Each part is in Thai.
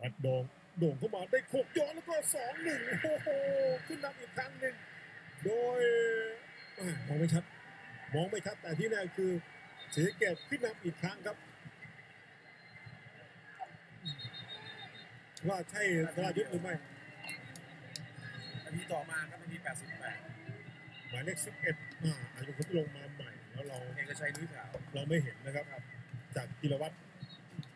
ปัดโด่งโด่งเข้ามาได้โขกย้อนแล้วก็สองหนึ่งโอ้โหขึ้นนำอีกครั้งหนึ่งโดยอ่ามองไม่ชัดมองไม่ชัดแต่ที่แน่คือศรีสะเกตขึ้นนำอีกครั้งครับ ว่าใช่สรายุทธหรือไม่นาทีต่อมาครับนาที88หมายเลขสิบเอ็ดอ่าอาจจะเป็นคนที่ลงมาใหม่แล้วเราเอกชัยนุ้ยขาวเราไม่เห็นนะครับ จากกิรวัตร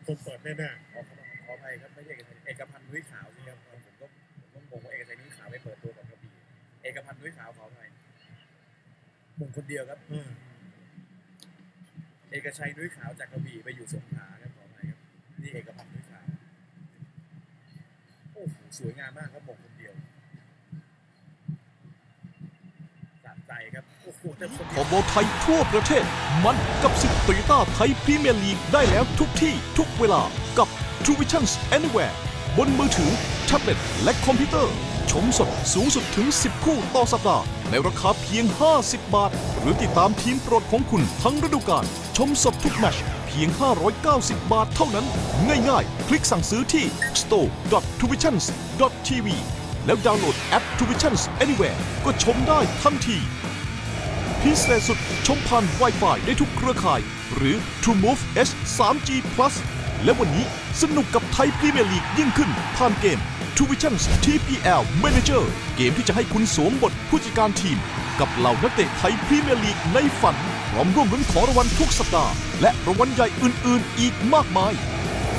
คนเปิดแน่ขอ ขอขออภัยครับไม่ใช่เอกชัยเอกพันธ์นุ้ยขาวสิครับผมก็ผมก็งงว่าเอกชัยนุ้ยขาวไปเปิดตัวกับกระบี่เอกพันธ์นุ้ยขาวขออภัยมงคนเดียวครับๆอ่าเอกชัยนุ้ยขาวจากกระบี่ไปอยู่สงขลาครับขออภัยครับนี่เอกพันธ์นุ้ยขาวโอ้โหสวยงามมากครับมงคนเดียวสะใจครับโอ้โหแต่คนขเดีอยวบอลไทยทั่วประเทศ มันส์กับศึกโตโยต้าไทยพรีเมียร์ลีกได้แล้วทุกที่ทุกเวลากับ TrueVisions Anywhere บนมือถือแท็บเล็ตและคอมพิวเตอร์ ชมสดสูงสุดถึง 10 คู่ต่อสัปดาห์ ในราคาเพียง 50 บาท หรือติดตามทีมโปรดของคุณทั้งฤดูกาลชมสดทุกแมตช์เพียง 590 บาทเท่านั้น ง่ายๆ คลิกสั่งซื้อที่ store.truevisions.tv แล้วดาวน์โหลดแอป TrueVisions Anywhere ก็ชมได้ทันทีพิเศษสุดชมผ่าน Wi-Fi ได้ทุกเครือข่าย หรือ True Move H 3G Plus และวันนี้สนุกกับไทยพรีเมียร์ลีกยิ่งขึ้น ผ่านเกม True Vision TPL Manager เกมที่จะให้คุณสวมบทผู้จัดการทีม กับเหล่านักเตะไทยพรีเมียร์ลีกในฝันพร้อมร่วมลุ้นขอรางวัลทุกสัปดาห์ และรางวัลใหญ่อื่น ๆ อีกมากมาย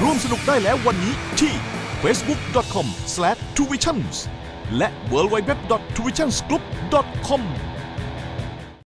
ร่วมสนุกได้แล้ววันนี้ที่ facebook.com/tuitions และ w w w t u i t i o n s g r o u p c o m